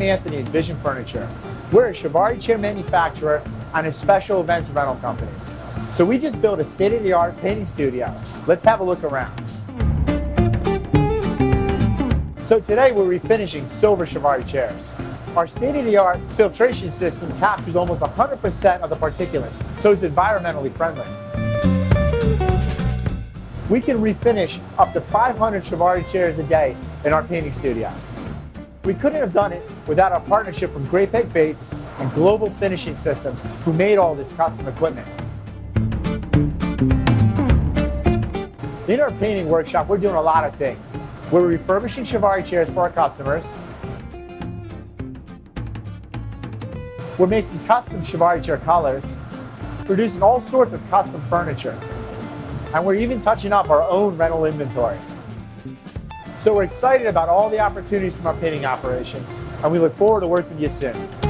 Anthony at Vision Furniture. We're a Chiavari chair manufacturer and a special events rental company. So we just built a state-of-the-art painting studio. Let's have a look around. So today we're refinishing silver Chiavari chairs. Our state-of-the-art filtration system captures almost 100% of the particulates, so it's environmentally friendly. We can refinish up to 500 Chiavari chairs a day in our painting studio. We couldn't have done it without our partnership from Grapek Bates and Global Finishing Systems, who made all this custom equipment. In our painting workshop, we're doing a lot of things. We're refurbishing Chiavari chairs for our customers. We're making custom Chiavari chair colors, producing all sorts of custom furniture. And we're even touching up our own rental inventory. So we're excited about all the opportunities from our painting operation, and we look forward to working with you soon.